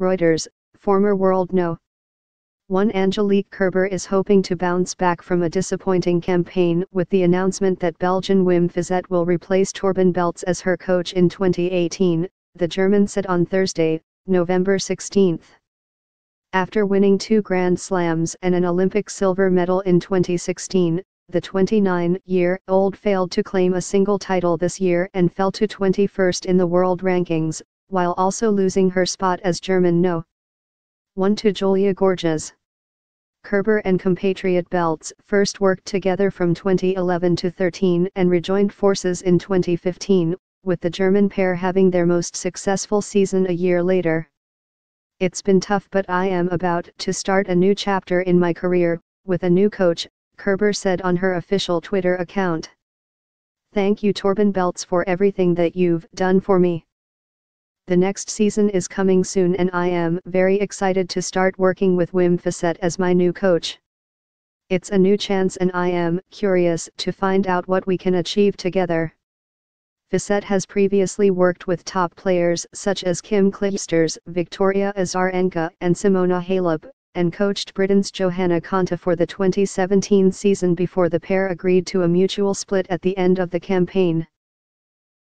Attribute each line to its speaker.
Speaker 1: Reuters, former world no. 1 Angelique Kerber is hoping to bounce back from a disappointing campaign with the announcement that Belgian Wim Fissette will replace Torben Beltz as her coach in 2018, the German said on Thursday, November 16. After winning two Grand Slams and an Olympic silver medal in 2016, the 29-year-old failed to claim a single title this year and fell to 21st in the world rankings, while also losing her spot as German no. 1 to Julia Görges. Kerber and compatriot Beltz first worked together from 2011 to 13 and rejoined forces in 2015, with the German pair having their most successful season a year later. It's been tough but I am about to start a new chapter in my career, with a new coach, Kerber said on her official Twitter account. Thank you Torben Beltz for everything that you've done for me. The next season is coming soon and I am very excited to start working with Wim Fissette as my new coach. It's a new chance and I am curious to find out what we can achieve together. Fissette has previously worked with top players such as Kim Clijsters, Victoria Azarenka and Simona Halep, and coached Britain's Johanna Konta for the 2017 season before the pair agreed to a mutual split at the end of the campaign.